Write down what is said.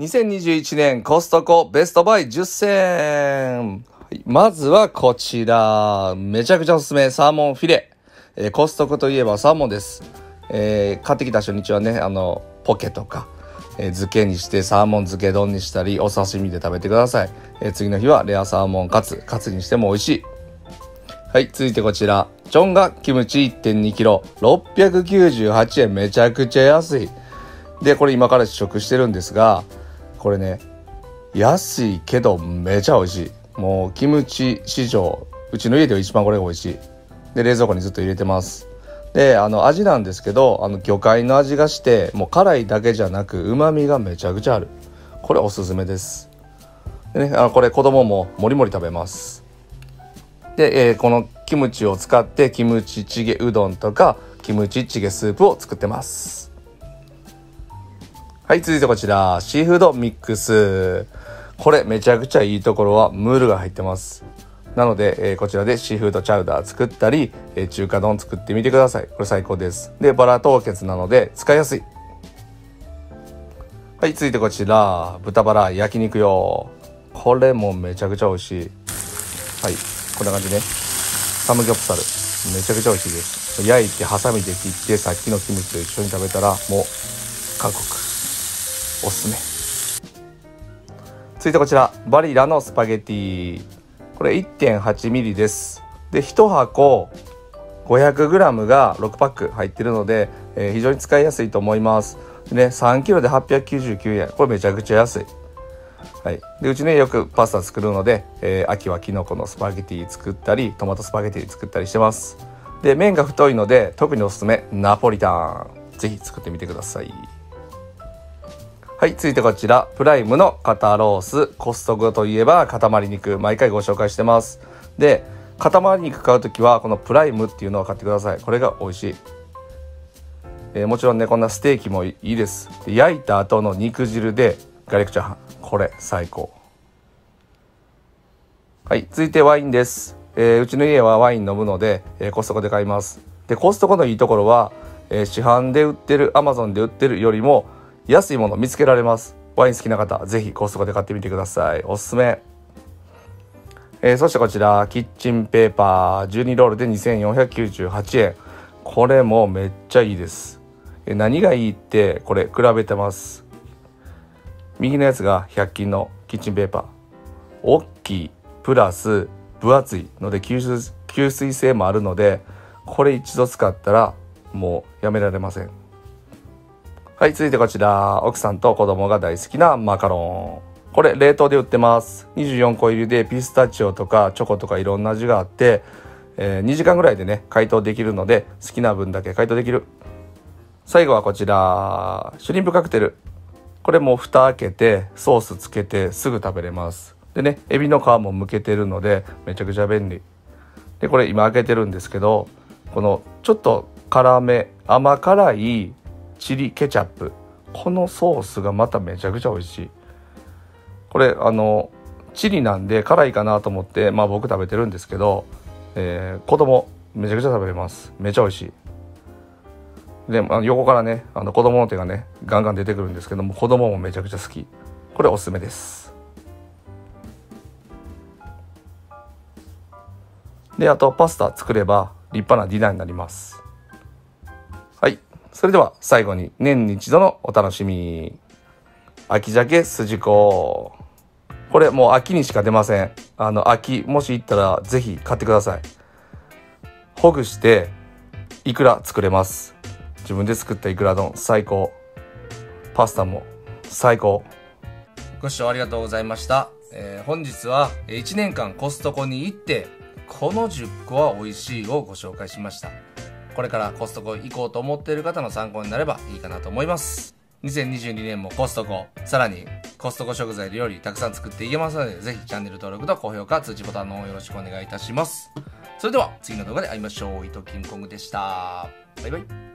2021年コストコベストバイ10選、はいまずはこちら。めちゃくちゃおすすめ。サーモンフィレ。えーコストコといえばサーモンです。えー買ってきた初日はね、あの、ポケとか、えー漬けにしてサーモン漬け丼にしたり、お刺身で食べてください。えー次の日はレアサーモンカツ。カツにしても美味しい。はい、続いてこちら。チョンガキムチ 1.2kg。698円。めちゃくちゃ安い。で、これ今から試食してるんですが、これね、安いけどめちゃ美味しい。もうキムチ市場、うちの家では一番これが美味しい。で、冷蔵庫にずっと入れてます。で、あの味なんですけど、あの魚介の味がして、もう辛いだけじゃなく旨味がめちゃくちゃある。これおすすめです。でね、あのこれ子供ももりもり食べます。で、えーこのキムチを使ってキムチチゲうどんとかキムチチゲスープを作ってますはい続いてこちらシーフードミックス。これめちゃくちゃいいところはムールが入ってます。なので、えーこちらでシーフードチャウダー作ったり、えー中華丼作ってみてください。これ最高です。でバラ凍結なので使いやすい。はい続いてこちら豚バラ焼肉用。これもめちゃくちゃ美味しい。はいこんな感じね。サムギョプサル。めちゃくちゃ美味しいです。焼いてハサミで切ってさっきのキムチと一緒に食べたらもう韓国。おすすめ。続いてこちらバリラのスパゲティ。これ 1.8mm です。で1箱 500g が6パック入ってるので、えー非常に使いやすいと思います。ね 3kg で899円。これめちゃくちゃ安い。はい、でうちねよくパスタ作るので、えー秋はきのこのスパゲティ作ったりトマトスパゲティ作ったりしてます。で麺が太いので特におすすめナポリタン。ぜひ作ってみてください。はい続いてこちらプライムの肩ロースコストコといえば塊肉毎回ご紹介してます。で塊肉買う時はこのプライムっていうのを買ってください。これが美味しい。えーもちろんねこんなステーキもいいです。で焼いた後の肉汁でガーリクチャーハン。これ最高。はい続いてワインです、えーうちの家はワイン飲むので、えーコストコで買います。でコストコのいいところは、えー市販で売ってるアマゾンで売ってるよりも安いもの見つけられます。ワイン好きな方ぜひコストコで買ってみてください。おすすめ。えーそしてこちらキッチンペーパー12ロールで2498円これもめっちゃいいです。えー何がいいってこれ比べてます。右のやつが100均のキッチンペーパー。大きいプラス分厚いので吸水吸水性もあるのでこれ一度使ったらもうやめられません。はい続いてこちら奥さんと子供が大好きなマカロン。これ冷凍で売ってます。24個入りでピスタチオとかチョコとかいろんな味があって、えー2時間ぐらいでね解凍できるので好きな分だけ解凍できる。最後はこちらシュリンプカクテル。これも蓋開けてソースつけてすぐ食べれます。でねエビの皮も剥けてるのでめちゃくちゃ便利。でこれ今開けてるんですけどこのちょっと辛め甘辛いチリケチャップ。このソースがまためちゃくちゃ美味しい。これあのチリなんで辛いかなと思ってまあ僕食べてるんですけど、えー子供めちゃくちゃ食べれます。めちゃ美味しい。であ横からねあの子供の手がねガンガン出てくるんですけども子供もめちゃくちゃ好き。これおすすめです。であとパスタ作れば立派なディナーになります。それでは最後に年に一度のお楽しみ。秋鮭筋子。これもう秋にしか出ません。あの秋もし行ったらぜひ買ってください。ほぐしていくら作れます。自分で作ったいくら丼最高。パスタも最高。ご視聴ありがとうございました、えー本日は1年間コストコに行ってこの10個は美味しいをご紹介しました。これからコストコ行こうと思っている方の参考になればいいかなと思います。2022年もコストコさらにコストコ食材料理たくさん作っていけますのでぜひチャンネル登録と高評価通知ボタンの方よろしくお願いいたします。それでは次の動画で会いましょう。伊藤キンコングでした。バイバイ。